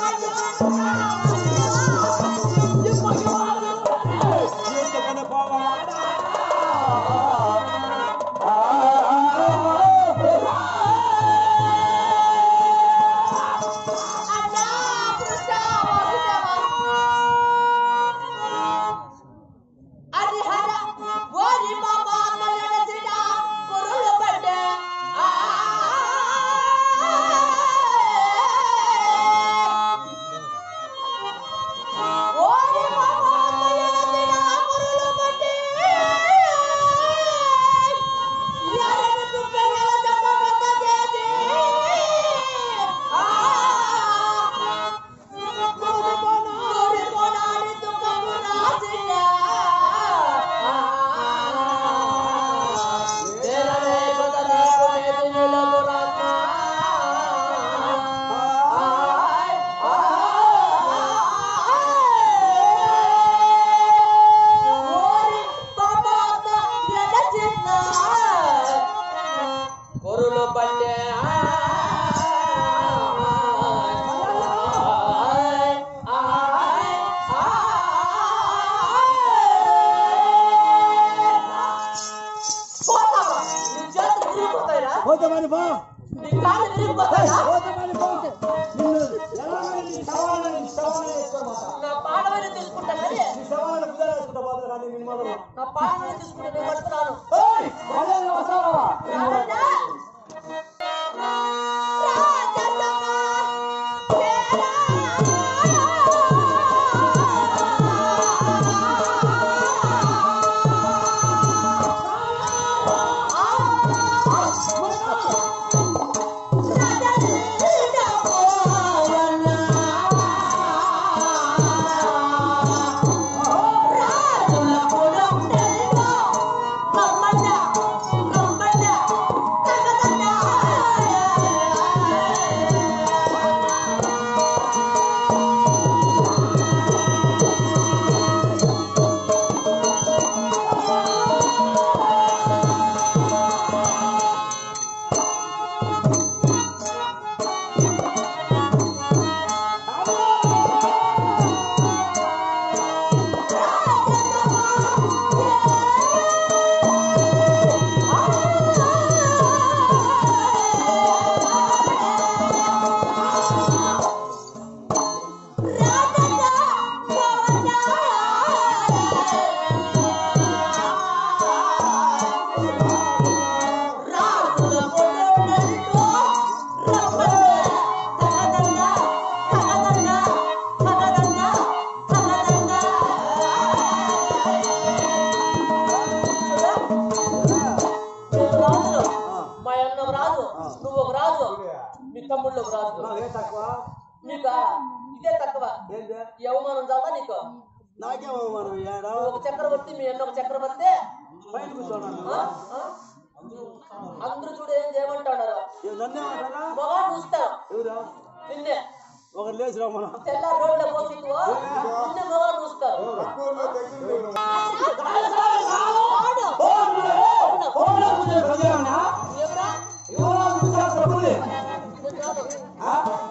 Thank you. విరిగిపోతాయిరా పోతామని పో. నీ కాళ్ళు విరిగిపోతాయిరా పోతామని పో. నిన్ను ఎలాగైనా నీ సవాళ్ళని నీ సవాళ్ళని వేసుకోమాట. నా పాడవని తీసుకుంటా కానీ నీ సవాళ్ళని కుదర వేసుకుంటా పోతా కానీ నేను మొదలు. నా పాడవని తీసుకుంటే నేను పడుతున్నాను ఏయ్! మళ్ళీ తమ్ముళ్ళు నాకే తక్కువ నీకు ఇదే తక్కువ అవమానం చావా నీకు నాకేమో మనం ఏడా నువ్వు ఒక చక్రవర్తి మీ అన్న ఒక చక్రవర్తి? అందరూ చూడు ఏం చేయమంటున్నారు మగ నిన్నే ఒకరు లేచిరా మనం తెల్ల రోడ్ల పోతుందో నిన్నే మగ చూస్తారు ఎవరా? నేను 자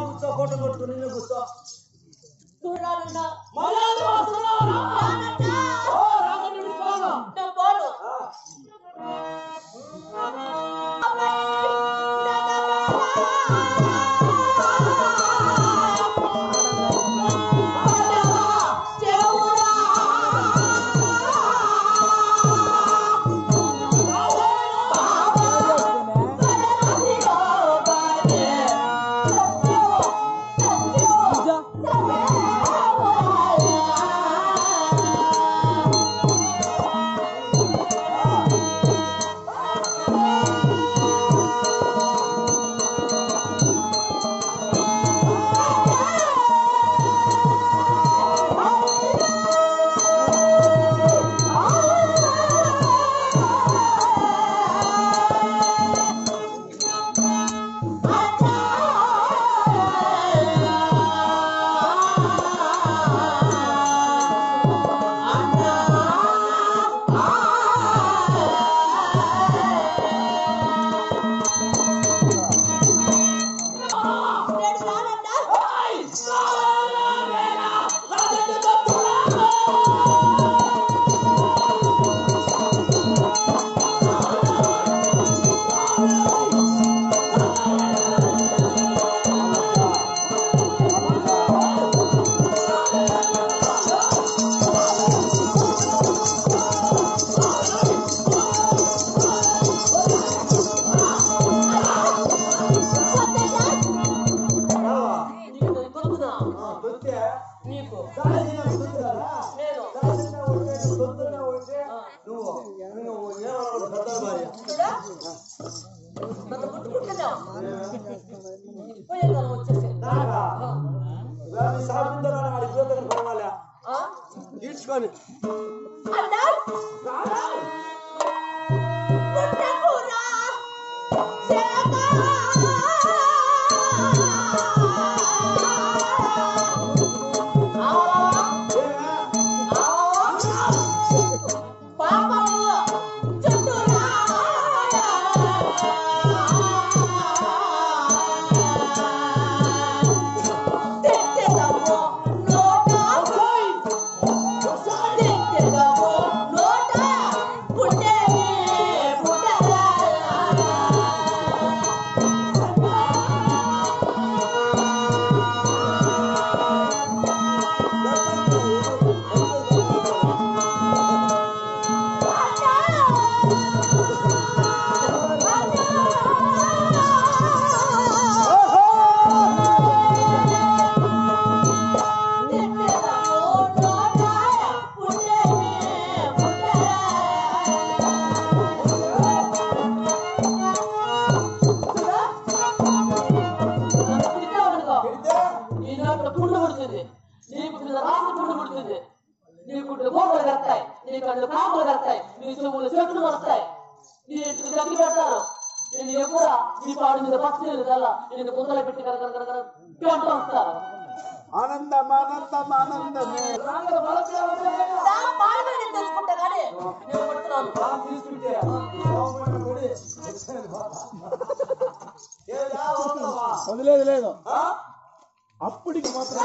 కూర్చో కోట కొట్టుకుని నిన్నే కూర్చో. సాగుతున్నాను వాడి జీవితం పర్వాలే ఆ? నేను ఎప్పుడా నీ పాడు మీద పచ్చని కల్ల నేను ముందర పెట్టి కర కర కర గంట వస్తారు ఆనందం ఆనందం ఆనందమే తెలుసుకుంటా కానీ నేను పడుతున్నాను తీసుకుంటే సోమవారం గుడి. ఏదా ఉందమ్మా? వదిలేదు లేదు ఆ? అప్పటికి మాత్రం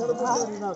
నా